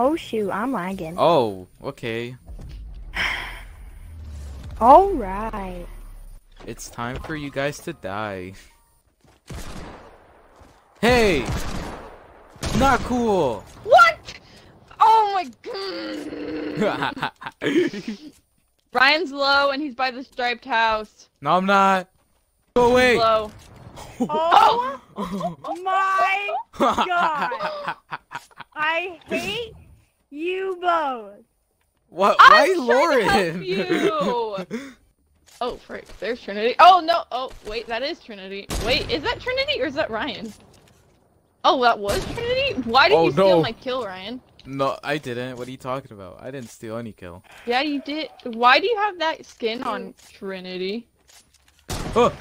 Oh shoot, I'm lagging. Oh, okay. Alright. It's time for you guys to die. Hey! Not cool! What? Oh my god. Ryan's low and he's by the striped house. no, I'm not. Go away! Low. Oh my god. I hate what? I'm Why trying to help Lauren? you. Oh, frick. There's Trinity. Oh, no. Oh, wait. That is Trinity. Wait, is that Trinity or is that Ryan? Oh, that was Trinity? Why did Oh, you steal no. my kill, Ryan? no, I didn't. What are you talking about? I didn't steal any kill. Yeah, you did. Why do you have that skin on Trinity? Oh!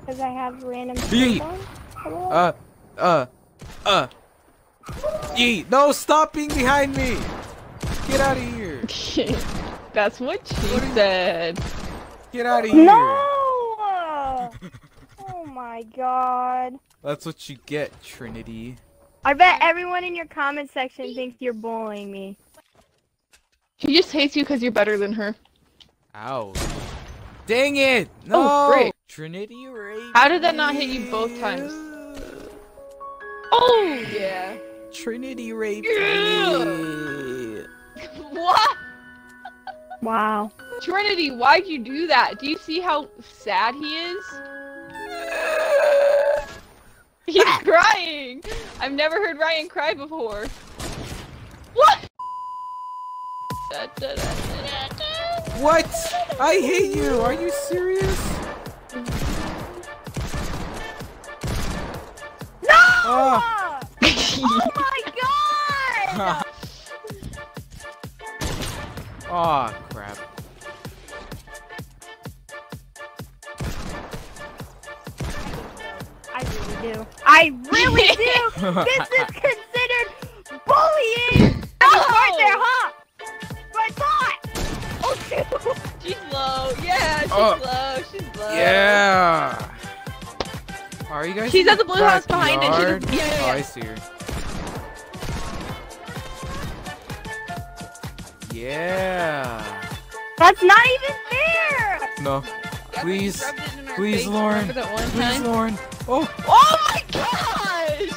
Because I have random Yeet. on. Uh, uh, uh. Yeet! No, stop being behind me! Get out of here! That's what she What are you- said. Get out of here! No! oh my god. That's what you get, Trinity. I bet everyone in your comment section thinks you're bullying me. She just hates you because you're better than her. Ow. Dang it! No! Oh, frick. Trinity raped How did that not hit you both times? Oh, yeah. Trinity raped Yeah. me. What? Wow. Trinity, why'd you do that? Do you see how sad he is? He's crying! I've never heard Ryan cry before. What? What? I hate you. Are you serious? No! Ah. oh my god! Aw, crap. I really do. I really do! this is considered bullying! Oh, right there, huh? I thought! Oh shoot! She's low. Yeah, she's Oh. low. She's low. Yeah. Are you guys? She's at the blue house behind it. She backyard? just- yeah, yeah, Oh, yeah. I see her. Yeah. That's not even fair! No. Please. we rubbed it in our Please, face, Lauren. remember that one Please, time? Lauren. Oh. Oh my gosh!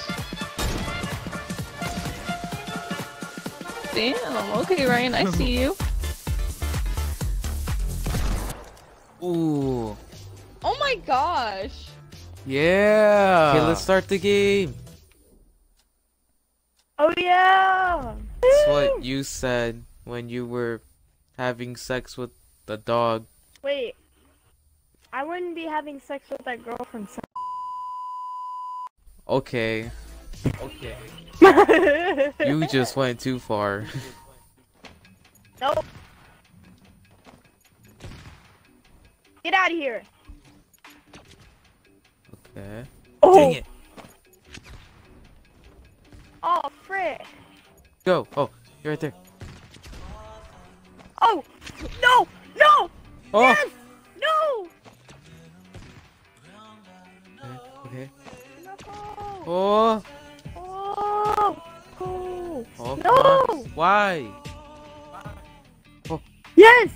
Damn. Okay, Ryan, I see you. Ooh. Oh my gosh. Yeah. Okay, let's start the game. Oh yeah! That's what you said when you were having sex with the dog. Wait. I wouldn't be having sex with that girl from Okay. Okay. You just went too far. Nope. Get out of here. Okay. Oh, Dang it. oh, frick. Go. Oh, you're right there. Oh. yes, no. Okay. No. Oh. Oh, oh. Oh. No. Why? Oh. Yes.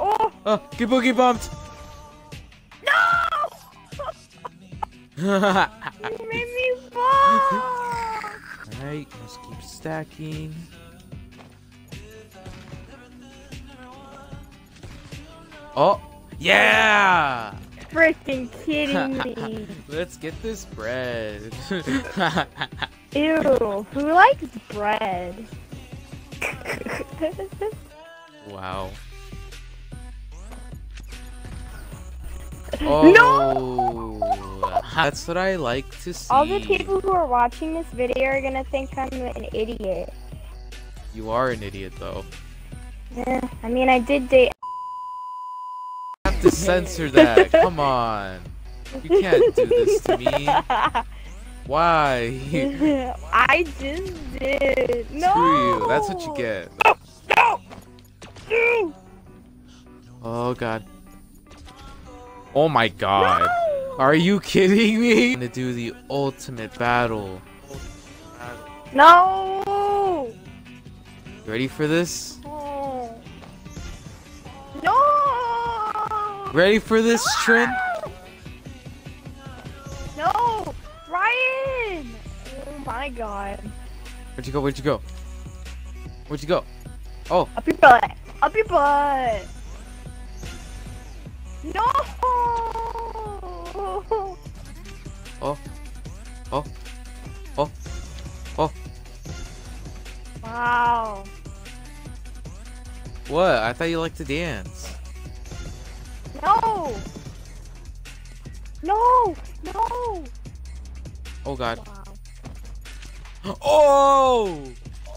Oh, Oh, get boogie bombed. no. You made me fall. let's keep stacking. Oh, yeah! Freaking kidding me. Let's get this bread. Ew, who likes bread? wow. No! Oh, that's what I like to see. All the people who are watching this video are gonna think I'm an idiot. You are an idiot, though. Yeah, I mean, I did date. To censor that. Come on. You can't do this to me. Why? I just did. No. Screw you. That's what you get. No. No. Oh god. Oh my god. Are you kidding me? I'm gonna do the ultimate battle. No. You ready for this? Ready for this, Trin? No, Ryan. Oh my God. Where'd you go? Where'd you go? Where'd you go? Oh, Up your butt. Up your butt. No. oh, oh, oh, oh. Wow. What? I thought you liked to dance. No. No. No. Oh God. Wow. Oh!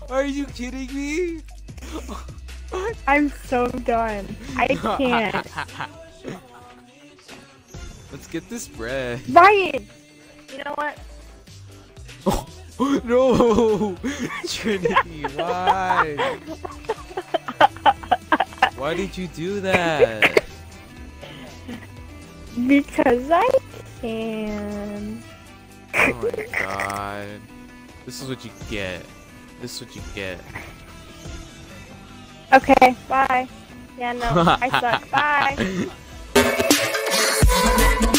Are you kidding me? I'm so done. I can't. Let's get this bread. Ryan. You know what? Oh, no! Trinity, why? Why did you do that? Because I can. oh my god. This is what you get. This is what you get. Okay, bye. Yeah, no, I suck. Bye.